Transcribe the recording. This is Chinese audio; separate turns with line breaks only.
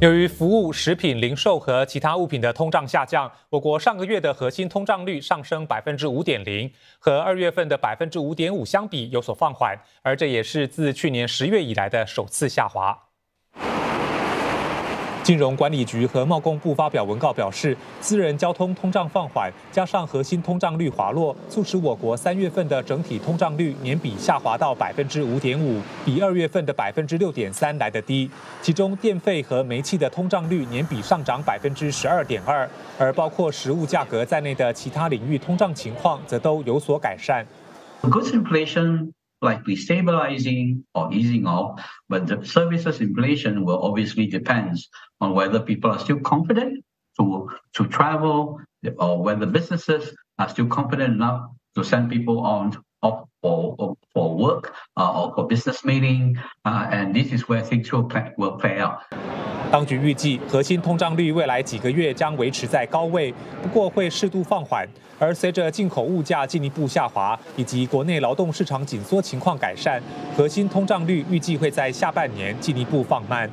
由于服务、食品、零售和其他物品的通胀下降，我国上个月的核心通胀率上升百分之五点零，和二月份的百分之五点五相比有所放缓，而这也是自去年十月以来的首次下滑。金融管理局和贸工部发表文告表示，私人交通通胀放缓，加上核心通胀率滑落，促使我国三月份的整体通胀率年比下滑到百分之五点五，比二月份的百分之六点三来得低。其中，电费和煤气的通胀率年比上涨百分之十二点二，而包括食物价格在内的其他领域通胀情况则都有所改善。
Likely stabilizing or easing off, but the services inflation will obviously depends on whether people are still confident to to travel or whether businesses are still confident enough to send people on off for for work uh, or for business meeting, uh, and this is where things will play will play out.
当局预计核心通胀率未来几个月将维持在高位，不过会适度放缓。而随着进口物价进一步下滑，以及国内劳动市场紧缩情况改善，核心通胀率预计会在下半年进一步放慢。